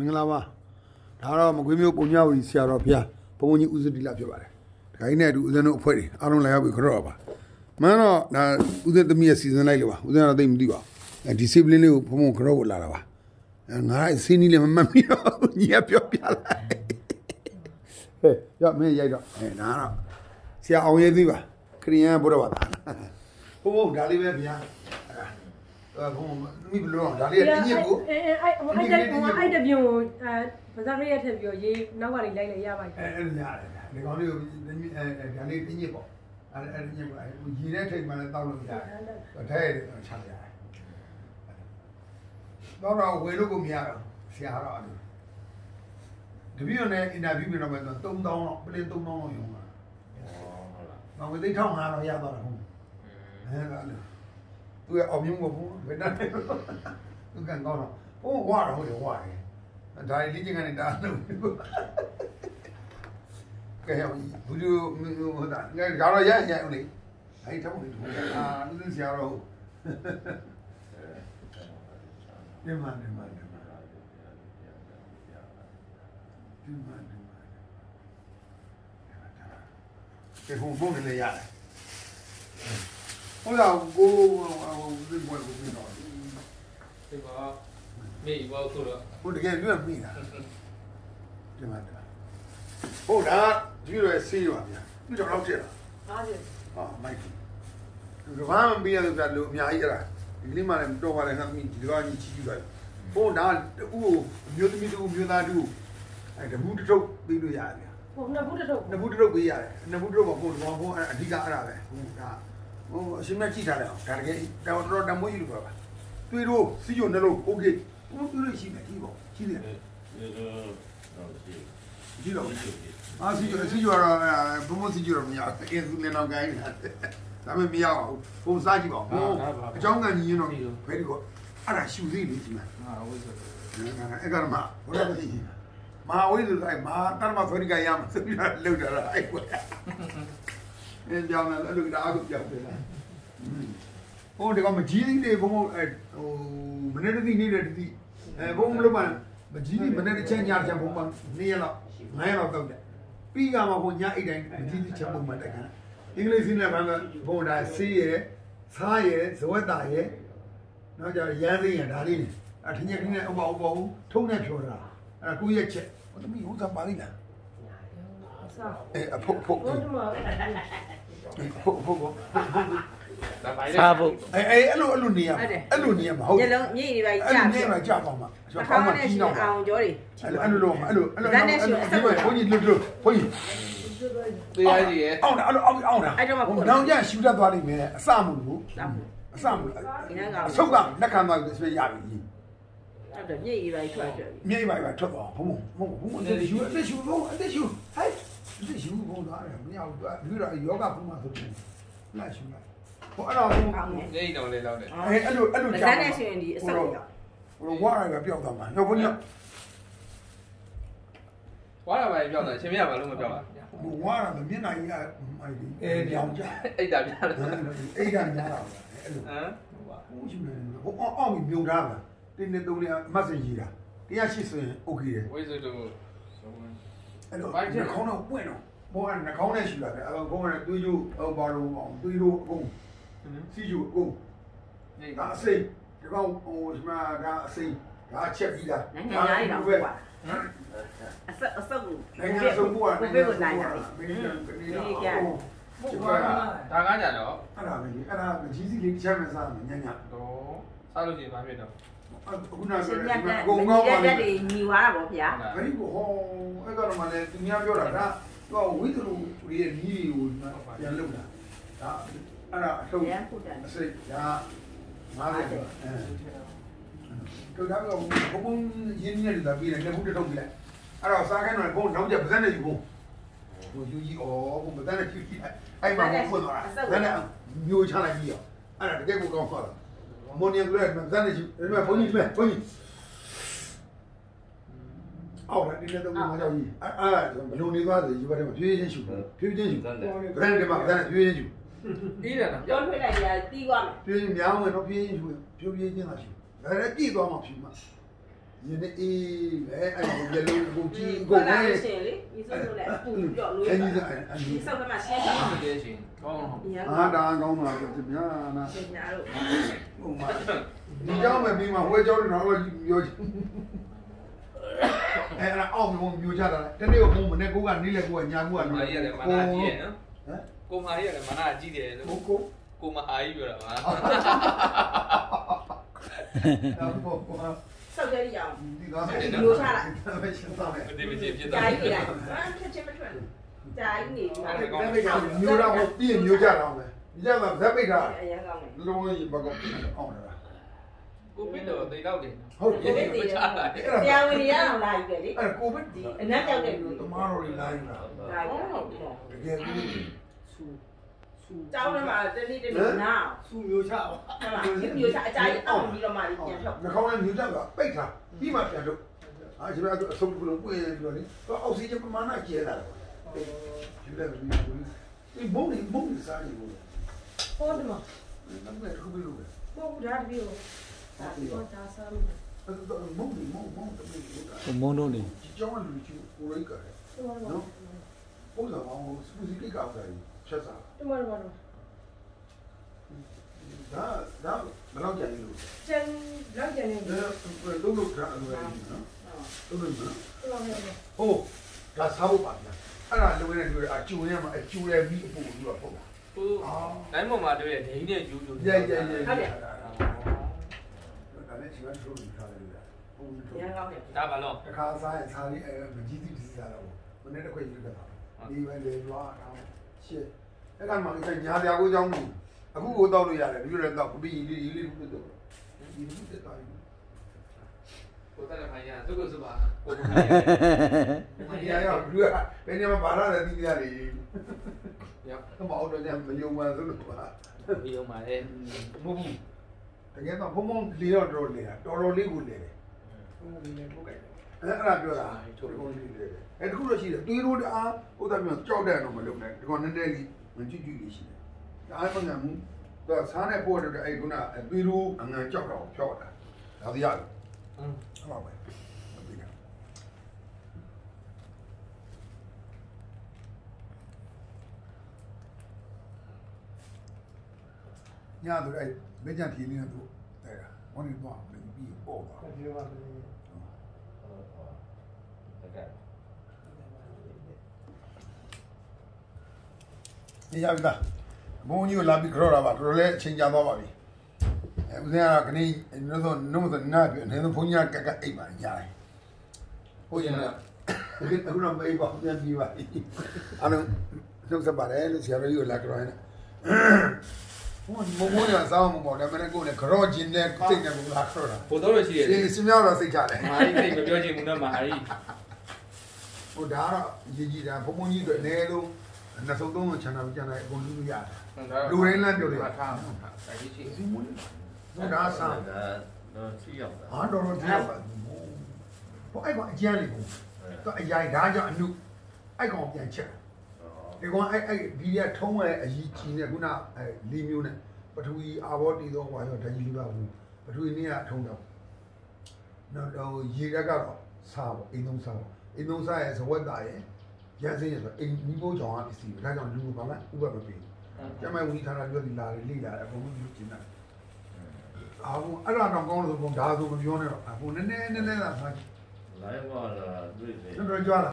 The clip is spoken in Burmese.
မင်္ဂလာပါဒါတော့မကွေးမျိုးပုံညဝီဆရာတော်ဘုရားဘုံဘုံကြီးဦးစတိလာဖြစ်ပါတယ်ဒကာကြီးနဲ့အတူဦးဇင်းတို့အဖွဲ့တွေအားလုံးလာရောက်ပြီးခရော့ပါမင်းတော့ဒါဦးဇင်းသမီးရဲ့စီစဉ်လိုက်လို့ပါဦးဇင်းကတော့သိမသိပါဘူးအဲဒီစီပလင်းလေးကိုဘုံဘုံခရော့ကိုလာတာပါအဲငါစင်းနီးလည်းမမှတ်မိတော့ဘူးညီကပြောပြလိုက်ဟဲ့ရမင်းရိုက်တော့အဲဒါတော့ဆရာအောင်ရေးသေးပါခရိယန်ဘုရားဘာသာဘုံဘုံဒါလေးပဲဗျာ အဲဘုံမိဘလို့ဒါလေးကတင်းညစ်ကိုအဲအဲအဲ့ဟိုအဲ့တဲ့ဟိုအဲ့တဲ့ပြုံကိုအဲဘာသာရေးထက်ပြီးတော့ရေးနောက်ကနေလိုက်လိုက်ရပါအဲတယ်အဲ့ဒါရတယ်ဒီကောင်လေးကိုတင်းညစ်အဲဒါလေးတင်းညစ်ပေါ့အဲ့အဲ့တင်းညစ်ပေါ့အဲရေတဲ့ထိတ်မှလည်းတောက်လို့ရတယ်ထဲရတယ်ချရတယ်တော့တော့ဝေလို့ကိုမရတော့ဆရာတော့အဲ့တပည့်ရနဲ့အင်တာဗျူးပြန်တော့မယ်3000လောက်ပလင်း3000လောက်ရုံတာ။ဘာဝေသိထောင်းငါတော့ရသွားတာဟုတ်။အဲဒါလေ။ သူကအောင်မြင်ဖို့ဘယ်နဲ့သူကန်ကောင်းတော့ဟိုဝါတော့ဟုတ်တယ်ဝါတယ်။ဒါလေးချင်းကနေဒါလို့ကဲဘူးလူဟိုဒါငါကတော့ရရအောင်လေ။အဲ့ထောင်းနေတယ်အာလူဆရာတော့ဒီမှာဒီမှာဒီမှာဒီမှာဒီမှာကဲဟိုဘုန်းနေလေရတယ်ဟိုတော့ကိုဟို ဒီဘွယ်ကိုပြီးတော့ဒီမှာမေးဘောဆိုတော့ဟိုတကယ်ပြတ်မိတာဒီမှာဒီမှာဟုတ်ဒါဒီလိုဆေးပါဗျာဒီတော့တော့ဖြစ်လာ50ဟာမိုက်ဒီကဘာမှမပြီးရလို့ပြလို့အများကြီးအဲ့ဒါဒီကလေးမှလည်းတော့ပါလေနော်မိဒီကောင်ကြီးချီးကျူးလိုက်ဘုန်းဒါတူကိုမျိုးသမီးတူမျိုးသားတူအဲ့တဘူးတစ်ထုပ်ပြီးလို့ရတယ်ဟိုနှစ်ဘူးတစ်ထုပ်နှစ်ဘူးတစ်ထုပ်ပေးရတယ်နှစ်ဘူးတစ်ထုပ်ကဘုန်းတော်ဘုန်းအဓိကအဲ့ဒါပဲဟိုဒါ ဟိုအရှင်မြတ်ကြည့်ထားတယ်အောင်ဒါတကယ်တော်တော်တမိုးကြီးလို့ပြောပါတွေ့လို့စီယုံနှလုံးโอเคဘုန်းတွေ့လို့ရှိမယ်ဒီပေါ့ရှိတယ်ရှိတော့အာစီယုံစီယုံတော့ဘုံမစီယုံတော့မရဘူးအင်းသူလည်းတော့ကိုင်းတာဒါပေမဲ့မရအောင်ဘုံစားကြည့်ပါဘုံအเจ้าငံကြီးရင်တော့ဖဲဒီကောအဲ့ဒါရှူသေးလေဒီမှာ ဟာဝိဆိုတော့ အဲ့ကတော့မှဘုရားသိမဟာဝိသုဒ္ဓိမဟာတမ္မဖေရိကရမဆိုပြီးတော့လှုပ်တာအဲ့ကွာ အင်းကြောင်းလည်းအဲ့လိုဒါအခုပြောက်တယ်လားဟိုဒီကောင်မကြီးသေးလေဘုံအဲဟိုမနေ့တည်းနေတဲ့တည်းအဲဘုံမလို့မှမကြီးသေးမနေ့တစ်ချက်ညတစ်ချက်ဘုံမှနေ့ရက်လောက်9ရက်လောက်တောက်တယ်ပြီးကမှဘုံညအိတ်တိုင်းမကြီးသေးချက်ဘုံမှတက်ကန်အင်္ဂလိပ်စင်းနဲ့ဘာမှဘုံဒါဆေးရယ်စားရယ်ဇဝတ်တာရယ်နောက်ကြရမ်းသိရဒါလေးနေအထင်ကြီးနဲ့ဥပ္ပါဥပ္ပါထုံးနဲ့ဖြောတာအဲကိုရက်ချက်ဟိုသမီးဟိုသာပါလိလားစား အဲအဖို့ဖို့ဘုံမှာဖို့ဖို့ဖို့ဒါပိုင်းစားဖို့အဲအဲအဲ့လိုအဲ့လိုနေရအဲ့လိုနေရမှာဟုတ်ညလုံးမြည်နေပါအဲ့ကြာလိုပြီနေမှာကြာပါမှာဆိုအတော့ခေါကောင်းမှင်းနဲ့ကြီးရှင်တော့အောင်ကြောတွေအဲ့လိုအဲ့လိုအဲ့လိုအဲ့လိုအဲ့လိုဘုန်းကြီးလွတ်လွတ်ဘုန်းကြီးတရားကြီးရဲ့အောင်းတာအဲ့လိုအောင်းအောင်းတာနောင်ကျရှူတတ်သွားလိမ့်မယ်အစမလို့စားမှုအစမလို့အဆုတ်ကလက်ခံသွားပြီဆိုရပြီအဲ့တော့မြည်နေပါထွက်ကြပြီမြေပါပါထွက်သွားဘုံဘုံဘုံဘုံအသက်ရှူအသက်ရှူဘုံအသက်ရှူဟဲ့ သူယူကုန်သွားတယ်မရဘူးသူကလူရောဂါပုံမှာဆိုပြီးလိုက်ယူလိုက်ဟိုအဲ့တော့ကောင်းတယ်နေတော့လေလောက်တယ်အဲအဲ့လိုအဲ့လိုကြောက်တယ်ဆိုရင်ဒီအဆောက်ရောက်ဟိုဝါရကပြောက်သွားမှာညဘုန်းကြီးဝါရပါလေပြောက်သွားရှင်မရပါလို့မပြောက်ပါဟိုဝါရကမျက်နှာကြီးကအဲပြောင်းကြအိတ်တာပြလာအိတ်တာပြလာအဲ့လိုဟမ်ဟိုယူနေဟိုအောင်းမြုံထားပါတင်းနေသုံးလေးအမတ်စင်ကြီးတာ180ဆိုရင် okay တယ်ဝိဇ္ဇတု အဲ့လိုနှခေါင်းတော့ပွင့်တော့ဘောကနှခေါင်းနဲ့ရှူတာပဲအဲ့တော့ဘုံကတွေးကျိုးဟိုဘာလို့အောင်တွေးလို့အကုန်စီကျိုးအကုန်နေဒါအစိမ်းဒီကောင်ဟိုဒီမှာဒါအစိမ်းဒါချက်ပြီးတာနိုင်ငံသားတွေတော့ကွာအဆုပ်အဆုပ်နိုင်ငံဆုံးဘုရားကိုနိုင်ငံကိုဆုံးနိုင်ဘုတာရားလေမင်းတို့ကနေတော့ဒီကဟုတ်ကဲ့ဒါကားကြတော့အဲ့ဒါပဲလေအဲ့ဒါမကြီးစီလေးတစ်ချက်မှစားမယ်ညညတော့စားလို့ရှိရင်ဘာဖြစ်တော့အခုနရှဆိုင်ရင်မြတ်ဒီတဲ့မှာအကုန်ကောင်းပါမြလေတ်တွေညီွားတာပေါ့ဗျာဘယ်ကိုဟော အဲ့ကတော့မှလည်းသူများပြောတာဒါတော့ဝိသလူရဲ့နီးတွေကိုပြန်လုပ်တာဒါအဲ့ဒါအထုပ်ရန်ဖုတ်တယ်အစိတ်ဒါ90အဲတို့ဒါကဘုံဘုံရင်းနေတယ်ဒါပြီးတယ်လက်ဘူးတစ်ထုပ်ပြီးလိုက်အဲ့တော့စားခိုင်းတော့ဘုံနောက်ကျပဇက်နဲ့ယူဘုံဟိုယူကြီးဩဘုံပဇက်နဲ့ယူကြီးအဲ့မှာဘုံဖွင့်သွားတာဒါနဲ့မျိုးချလိုက်ပြီးရောအဲ့ဒါတကယ်ကိုကောင်းသွားတာမော်နီယမ်ကလည်းပဇက်နဲ့ယူဒီမှာဘုံကြီးပဲဘုံကြီး အော်ဒါဒီနေ့တော့မကြောက်ကြီးအဲ့အဲ့ဘလုံနေသွားတယ်ယူပါတယ်ဖြည်းဖြည်းချင်းရှူဖြည်းဖြည်းချင်းရှူဘယ်နဲ့မှဘယ်နဲ့ဖြည်းဖြည်းချင်းရှူပြီးတယ်နော်ပြောထွေးလိုက်ရတီးသွားမယ်ပြင်းများဝင်တော့ပြင်းရှူပြင်းပြင်းချင်းလာရှူဒါလည်းကြည့်သွားမှဖြူမှာရင်းနေအေးပဲအဲ့ဒါရေလုံးကိုကြည့်ကိုကိုလာပဲရှင်လေဒီစုံလို့လည်းအပူပြီးတော့လို့အဲ့ဒီဒီအဲ့ဒီစုံကမှရှင်းရှင်းဒီကဲရှင်ကောင်းတော့ရန်အာဒါကောင်းပါပြီဗျာနာရှင်းညာတို့ဟိုမှာဒီကြောင်းမဲ့ပြီးမှဝဲကြောင်းတော့ပြောချ င်အဲ့ဒါအောက်ဘုံမျိုးချတာတနေ့ကဘုံမနေ့ကိုကနေလေကိုကညာကိုကမာကြီးရတယ်မနာကြီးရနော်ဟမ်ကိုမာကြီးရတယ်မနာကြီးတယ်လို့ကိုကိုကိုမအားကြီးပြောတာပါအဲ့ဘောကိုစောက်ကြရအောင်ဒီကားပဲမျိုးချလိုက်ပဲရှင်းသွားမယ်မတိမတိဖြစ်သွားဂျာကြီးနေလိုက်ဘာဖြစ်ချင်းမထွက်ဂျာကြီးနေပြီအဲ့ဒါပဲမျိုးတော့ပြည့်မျိုးကြတော့မယ်ဒီကျမှဇက်ပိတ်တာအရင်ကောင်းတယ်လုံးဝကြီးဘကောအောင်လား ကိုဗစ်တော့တိတ်တော့တယ်ဟုတ်ကဲ့ဒီချာလာတယ်ဆရာဝန်ကြီးရအောင်လာယူတယ်လေအဲ့ကိုဗစ်ဒီအနက်ကြောက်တဲ့လူတမားတော်တွေလာယူတာဟုတ်ဟုတ်တကယ်ကြီးဆူဆူတောင်းလာမှာတနေ့တနေ့နာဆူမျိုးချပါဟုတ်လားမျိုးချအကြိုက်အောင်ပြီးတော့မှပြန်ထုတ်နှာခေါင်းနဲ့မျိုးချက်ကပိတ်ထားပြီးမှပြန်ထုတ်အားကျွန်တော်အဆုံးပြုလို့ပွင့်ပြီးတော့လေအောက်ဆီဂျင်ပမာဏကျဲလာတယ်ဒီလိုမျိုးဒီဘုံဘုံစားနေလို့ဟုတ်တယ်မဟုတ်ဘူးဒါတပီးတော့ ဟိုမုံတို့နေကျောင်းလူကြီးကိုရိုက်ကတယ်နော်ပုံစံအောင်စပူစီကိကောက်တယ်ဖြတ်စားတမရပါတော့ဒါဒါဘယ်လောက်ကြာနေလို့ကျန်လောက်ကြာနေလို့တို့တို့ကအလိုရနေနော်တို့တို့နော်ဟိုဒါစားဖို့ပါဗျာအဲ့ဒါလိုရတဲ့လူတွေအကျိုးရမှာအကျိုးရပြီးအပူလို့တော့ပုံပါဟိုတိုင်းပေါ်မှာတွေ့တဲ့ဒိန်းနဲ့ယူလို့ရိုက်ရိုက်ရိုက်ဟုတ်တယ် ည်းရှိမှထုတ်ပြီးထားတယ်လားပုံထုတ်ရန်ကောင်းတယ်ဒါပါလို့တခါစားရင်စားလေးအဲမကြီးသီးစီစားတော့ဘယ်နဲ့တစ်ခွက်ယူခဲ့တာဒီပဲလေလွားအောင်ရှစ်အဲ့ကမှအဲ့ညာပြာကိုကြောင်းဘူးအခုကိုတောက်လို့ရတယ်ဒီလိုလည်းတောက်ပြီးရေးရေးလေးပြုတ်တော့ဒီလိုတက်တာကိုတက်လည်းဖိုင်ရသူကစပါကိုကိုဒီရရောက်လူကဘယ်နေမှာဘာလာလဲဒီတရားလေးရောက်တော့မအောင်တော့ညမယုံမှဆိုလို့ပါပြီးအောင်ပါလေမဟုတ်ဘူး တကယ်တော့ဘုံဘုံလေးတော့တော်လေးတာတော်တော်လေးကိုလေတယ်ဘုံလေးနဲ့ပုတ်ကြိုက်တယ်အဲ့အဲ့ဒါပြောတာထုတ်ကုန်လေးလေအဲ့တခုတော့ရှိတယ်တွေးလို့တအားဥဒ္ဒမြောကြောက်တဲ့တော့မလုပ်နဲ့ဒီကောင်နည်းနည်းလေးမကြည့်ကြည့်လေးရှိတယ်ဒါအားမငံဘူးတော့စားနေပို့တဲ့အဲ့ခုနတွေးလို့အငံကြောက်တော့ဖြောက်တာဒါသိရတယ်อืมဟုတ်ပါပဲသိတယ် ညတော့အဲ့လက်ကြံထီလေးနဲ့သူတဲ့ဟောနေတော့ပြီးပေါ့ပါဒီလိုပါပဲနေရပြီလားဘုံကြီးကိုလာပြီးကြောတာပါတော်တော်လေးအချိန်ကြာသွားပါပြီအဲဦးဇင်းကခဏနို့ဆိုနို့ဆိုနာပြနေတော့ဘုံကြီးကကအိတ်ပါညာတယ်ဟုတ်ရင်လည်းအခုတော့မေးပါပြန်ပြီးပါပြီအားလုံးနှုတ်ဆက်ပါတယ်လို့ဆရာတော်ကြီးကိုလာကြောရင်ဘုံ မမိုးရစားမှာပေါ့ဒါပေမဲ့ကိုယ်နဲ့ကြောကျင်တဲ့စိတ်နဲ့ကိုလာကြောတာဘို့တော့ရှိတယ်ဒီစမြောက်တော့စိတ်ချတယ်မာရီသိမပြောချင်ဘူးနော်မာရီဟိုဒါကတော့ရည်ကြည်တာဘုံဘုံကြီးတို့အနည်းဆုံးနှစ်ဆုံးသုံးဆုံးချန်တာပြန်လိုက်အကုန်လူလူရတယ်လူရင်းလမ်းပြောတယ်ထားထားဒါကြီးရှိဒီမွန်းဘုရားဆာတော့ထိရောက်တာဟာတော်တော်ကြည့်ပါဘောအဲ့ကောင်အကျန်းလေးကိုတော့အရိုင်ဒါကြောင့်အနုအဲ့ကောင်ပြန်ချက် ဒီကောင်အဲ့အဲ့ဒီရထုံးရဲ့အကြီးကြီးနဲ့ခုနအဲလီမျိုးနဲ့ပထဝီအာဘောတီတော့ဟောရောဓာကြီးလူပါဘူးပထဝီနေ့ကထုံးတော့နော်တော့ရေရက်ကတော့စားပေါ့အိမ်သုံးစားပေါ့အိမ်သုံးစားရဲ့ဇဝက်တာရဲ့ရန်စင်းရဲ့ဆိုအိမ်မိဖို့ကြောင့်အပစ္စည်းဒါကြောင့်လူကဘာမှဥပမပေးကျမဝီဌာနပြောဒီလာလေလိလာအကုန်လုံးကျင်းတာအာဘုအဲ့ဒါတော့ကောင်းလို့ဆိုဘုံဒါဆိုမပြောနဲ့တော့အခုနည်းနည်းနည်းနည်းသာစားလိုင်းပေါ်တော့တွေ့တယ်တော်တော်ကြွားလာ